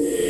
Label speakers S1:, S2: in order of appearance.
S1: you